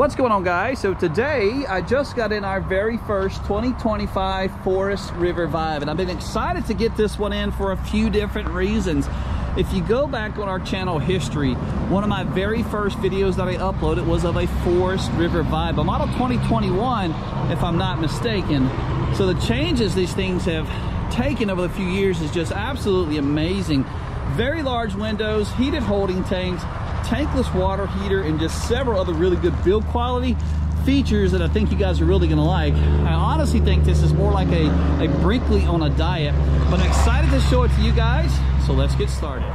What's going on guys? So today I just got in our very first 2025 Forest River Vibe and I've been excited to get this one in for a few different reasons. If you go back on our channel history, one of my very first videos that I uploaded was of a Forest River Vibe, a model 2021 if I'm not mistaken. So the changes these things have taken over the few years is just absolutely amazing. Very large windows, heated holding tanks, tankless water heater, and just several other really good build quality features that I think you guys are really gonna like. I honestly think this is more like a, a Brinkley on a diet, but I'm excited to show it to you guys, so let's get started.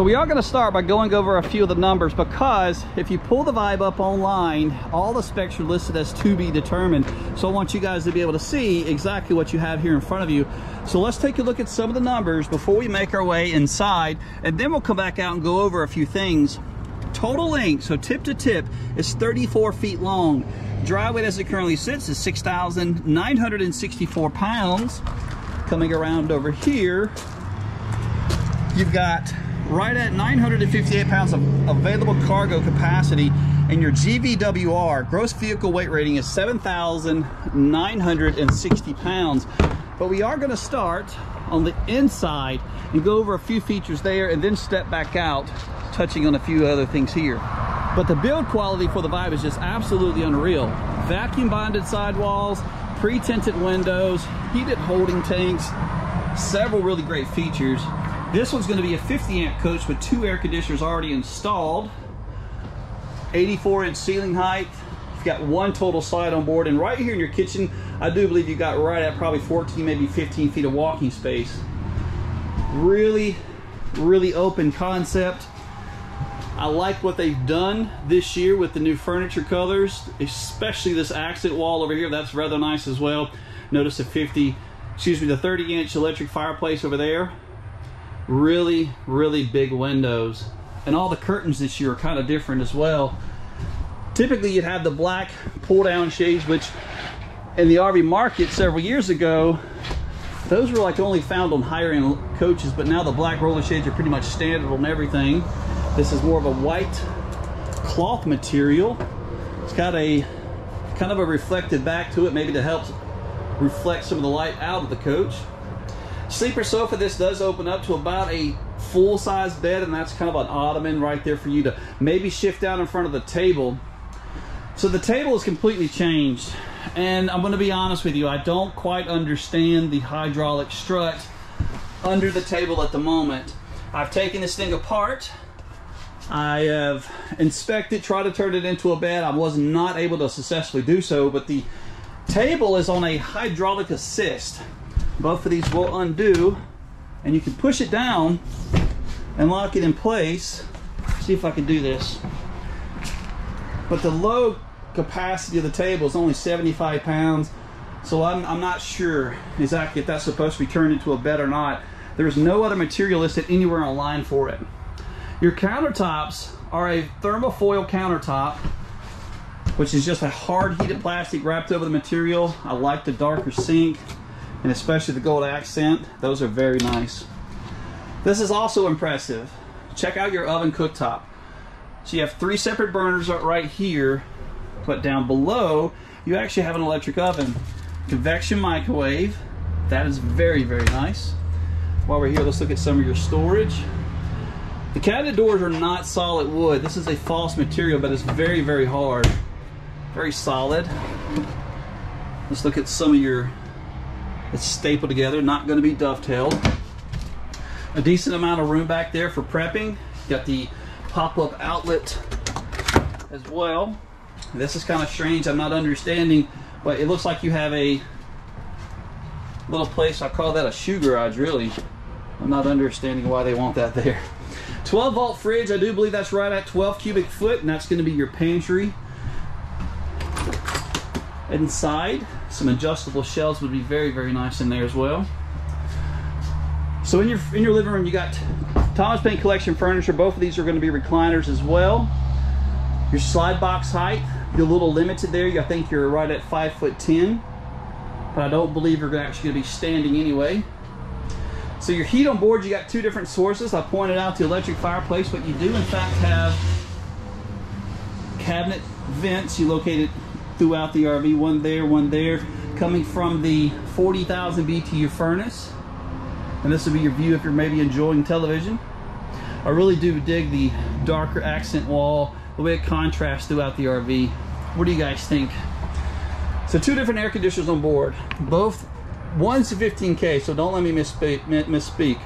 So we are going to start by going over a few of the numbers because if you pull the Vibe up online, all the specs are listed as to be determined. So I want you guys to be able to see exactly what you have here in front of you. So let's take a look at some of the numbers before we make our way inside and then we'll come back out and go over a few things. Total length, so tip to tip, is 34 feet long. Dry weight as it currently sits is 6,964 pounds. Coming around over here, you've got right at 958 pounds of available cargo capacity and your GVWR, gross vehicle weight rating is 7,960 pounds. But we are gonna start on the inside and go over a few features there and then step back out, touching on a few other things here. But the build quality for the Vibe is just absolutely unreal. Vacuum bonded sidewalls, pre-tinted windows, heated holding tanks, several really great features. This one's gonna be a 50 amp coach with two air conditioners already installed. 84 inch ceiling height. You've got one total slide on board. And right here in your kitchen, I do believe you got right at probably 14, maybe 15 feet of walking space. Really, really open concept. I like what they've done this year with the new furniture colors, especially this accent wall over here. That's rather nice as well. Notice the 50, excuse me, the 30 inch electric fireplace over there really, really big windows. And all the curtains this year are kind of different as well. Typically you'd have the black pull down shades, which in the RV market several years ago, those were like only found on higher end coaches, but now the black roller shades are pretty much standard on everything. This is more of a white cloth material. It's got a kind of a reflected back to it, maybe to help reflect some of the light out of the coach. Sleeper sofa, this does open up to about a full-size bed, and that's kind of an ottoman right there for you to maybe shift down in front of the table. So the table is completely changed, and I'm going to be honest with you, I don't quite understand the hydraulic strut under the table at the moment. I've taken this thing apart. I have inspected, tried to turn it into a bed. I was not able to successfully do so, but the table is on a hydraulic assist both of these will undo and you can push it down and lock it in place. See if I can do this. But the low capacity of the table is only 75 pounds so I'm, I'm not sure exactly if that's supposed to be turned into a bed or not. There's no other material listed anywhere online for it. Your countertops are a thermofoil countertop which is just a hard heated plastic wrapped over the material. I like the darker sink and especially the gold accent. Those are very nice. This is also impressive. Check out your oven cooktop. So you have three separate burners right here, but down below, you actually have an electric oven. Convection microwave. That is very, very nice. While we're here, let's look at some of your storage. The cabinet doors are not solid wood. This is a false material, but it's very, very hard. Very solid. Let's look at some of your it's stapled together, not going to be dovetailed. A decent amount of room back there for prepping. Got the pop-up outlet as well. This is kind of strange. I'm not understanding, but it looks like you have a little place. I call that a shoe garage, really. I'm not understanding why they want that there. 12 volt fridge. I do believe that's right at 12 cubic foot, and that's going to be your pantry. Inside, some adjustable shelves would be very, very nice in there as well. So in your in your living room, you got Thomas Payne Collection furniture. Both of these are going to be recliners as well. Your slide box height, you're a little limited there. I think you're right at five foot ten, but I don't believe you're actually going to be standing anyway. So your heat on board, you got two different sources. I pointed out the electric fireplace, but you do in fact have cabinet vents. You locate it throughout the RV, one there, one there, coming from the 40,000 BTU furnace. And this will be your view if you're maybe enjoying television. I really do dig the darker accent wall, the way it contrasts throughout the RV. What do you guys think? So two different air conditioners on board. Both, one's a 15K, so don't let me misspeak. misspeak.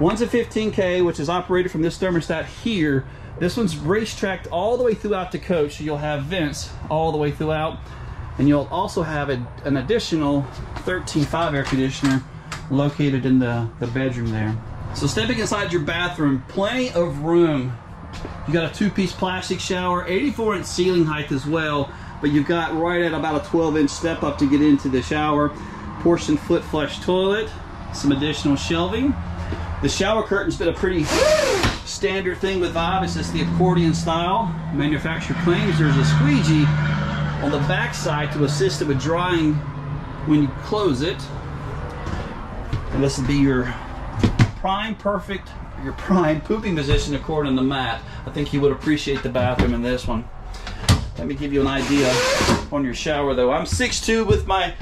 One's a 15K, which is operated from this thermostat here. This one's racetracked all the way throughout the coach, so you'll have vents all the way throughout. And you'll also have a, an additional 13.5 air conditioner located in the, the bedroom there. So stepping inside your bathroom, plenty of room. You got a two-piece plastic shower, 84 inch ceiling height as well but you've got right at about a 12 inch step up to get into the shower. Porcelain foot flush toilet, some additional shelving. The shower curtain's been a pretty standard thing with Vibe. It's just the accordion style. Manufacturer claims there's a squeegee on the back side to assist it with drying when you close it. And this will be your prime perfect, your prime pooping position according to Matt. I think you would appreciate the bathroom in this one. Let me give you an idea on your shower though. I'm 6'2 with my,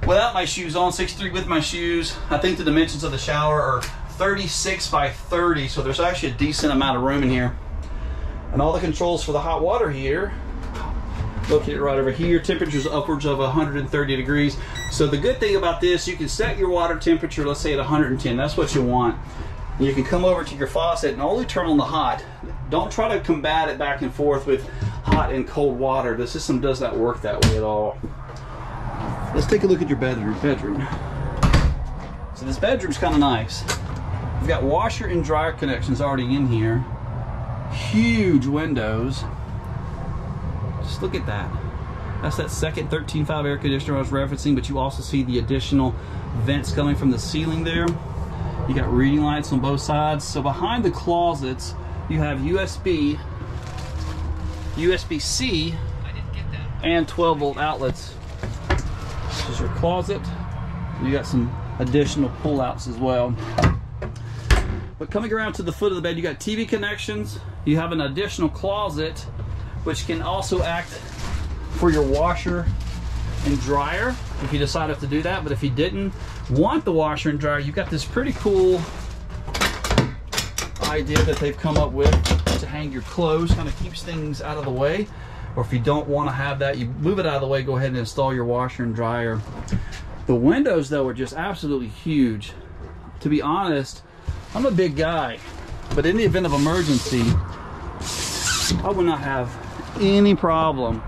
without my shoes on, 6'3 with my shoes. I think the dimensions of the shower are 36 by 30, so there's actually a decent amount of room in here. And all the controls for the hot water here, located right over here, temperatures upwards of 130 degrees. So the good thing about this, you can set your water temperature, let's say at 110, that's what you want. You can come over to your faucet and only turn on the hot. Don't try to combat it back and forth with hot and cold water. The system does not work that way at all. Let's take a look at your bedroom. Bedroom. So this bedroom's kind of nice. We've got washer and dryer connections already in here. Huge windows. Just look at that. That's that second 13.5 air conditioner I was referencing, but you also see the additional vents coming from the ceiling there. You got reading lights on both sides. So behind the closets, you have USB USB-C and 12 volt outlets. This is your closet. You got some additional pull-outs as well. But coming around to the foot of the bed, you got TV connections. You have an additional closet, which can also act for your washer and dryer if you decided to do that. But if you didn't want the washer and dryer, you've got this pretty cool idea that they've come up with to hang your clothes, kind of keeps things out of the way. Or if you don't want to have that, you move it out of the way, go ahead and install your washer and dryer. The windows though are just absolutely huge. To be honest, I'm a big guy, but in the event of emergency, I would not have any problem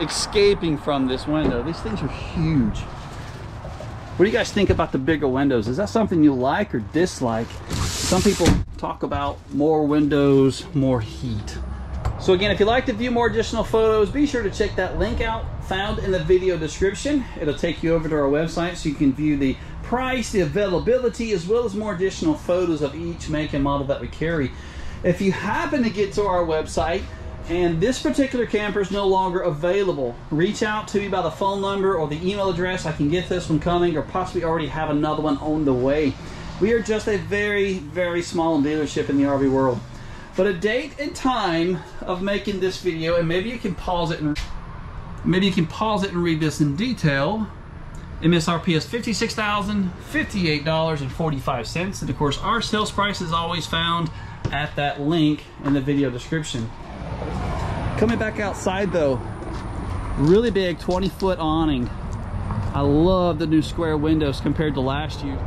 escaping from this window. These things are huge. What do you guys think about the bigger windows? Is that something you like or dislike? Some people talk about more windows, more heat. So again, if you'd like to view more additional photos, be sure to check that link out found in the video description. It'll take you over to our website so you can view the price, the availability, as well as more additional photos of each make and model that we carry. If you happen to get to our website and this particular camper is no longer available, reach out to me by the phone number or the email address. I can get this one coming or possibly already have another one on the way. We are just a very, very small dealership in the RV world. But a date and time of making this video, and maybe you can pause it and maybe you can pause it and read this in detail. MSRP is $56,058.45. And of course, our sales price is always found at that link in the video description. Coming back outside though, really big 20 foot awning. I love the new square windows compared to last year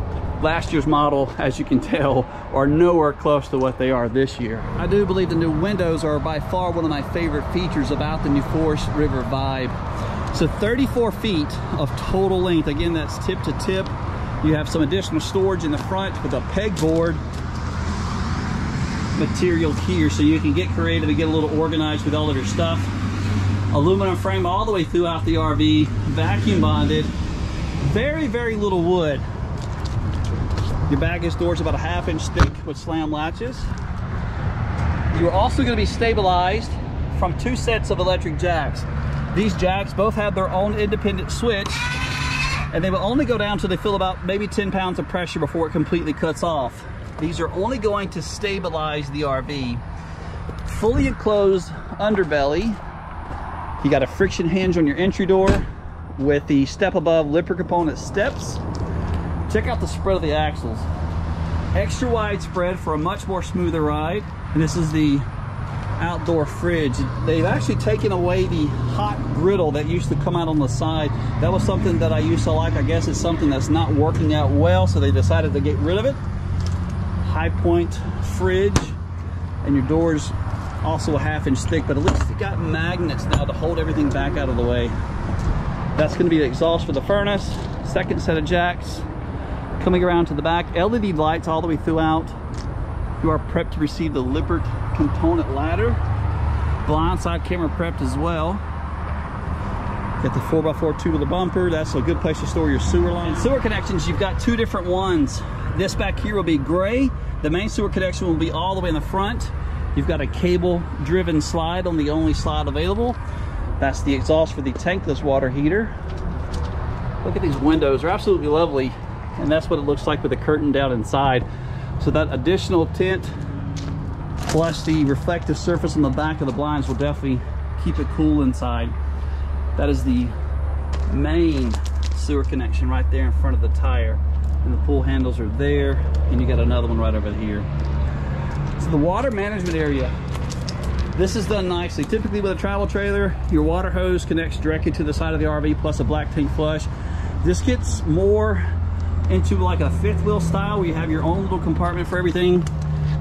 last year's model, as you can tell, are nowhere close to what they are this year. I do believe the new windows are by far one of my favorite features about the new Forest River Vibe. So 34 feet of total length. Again, that's tip to tip. You have some additional storage in the front with a pegboard material here so you can get creative and get a little organized with all of your stuff. Aluminum frame all the way throughout the RV, vacuum bonded. Very, very little wood. Your baggage door is about a half inch thick with slam latches. You're also going to be stabilized from two sets of electric jacks. These jacks both have their own independent switch And they will only go down till they feel about maybe 10 pounds of pressure before it completely cuts off. These are only going to stabilize the RV. Fully enclosed underbelly. You got a friction hinge on your entry door with the step above Lippert component steps. Check out the spread of the axles. Extra wide spread for a much more smoother ride. And this is the outdoor fridge. They've actually taken away the hot griddle that used to come out on the side. That was something that I used to like. I guess it's something that's not working out well, so they decided to get rid of it. High point fridge, and your doors also a half inch thick, but at least you got magnets now to hold everything back out of the way. That's gonna be the exhaust for the furnace. Second set of jacks. Coming around to the back, LED lights all the way throughout. You are prepped to receive the Lippert component ladder. Blindside camera prepped as well. Got the 4x4 tube of the bumper. That's a good place to store your sewer line. Sewer connections, you've got two different ones. This back here will be gray. The main sewer connection will be all the way in the front. You've got a cable driven slide on the only slide available. That's the exhaust for the tankless water heater. Look at these windows, they're absolutely lovely. And that's what it looks like with the curtain down inside. So that additional tint plus the reflective surface on the back of the blinds will definitely keep it cool inside. That is the main sewer connection right there in front of the tire. And the pull handles are there, and you got another one right over here. So the water management area, this is done nicely. Typically with a travel trailer, your water hose connects directly to the side of the RV plus a black tank flush. This gets more into like a fifth wheel style where you have your own little compartment for everything.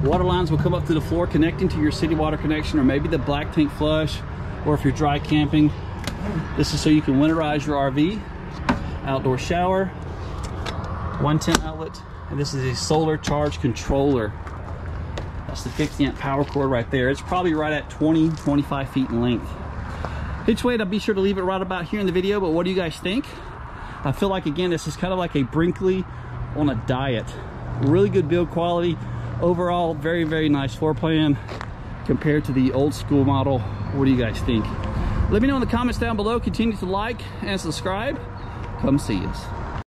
Water lines will come up to the floor connecting to your city water connection or maybe the black tank flush or if you're dry camping. This is so you can winterize your RV. Outdoor shower, 110 outlet, and this is a solar charge controller. That's the 50 amp power cord right there. It's probably right at 20, 25 feet in length. Each way, I'll be sure to leave it right about here in the video, but what do you guys think? I feel like, again, this is kind of like a Brinkley on a diet. Really good build quality. Overall, very, very nice floor plan compared to the old school model. What do you guys think? Let me know in the comments down below. Continue to like and subscribe. Come see us.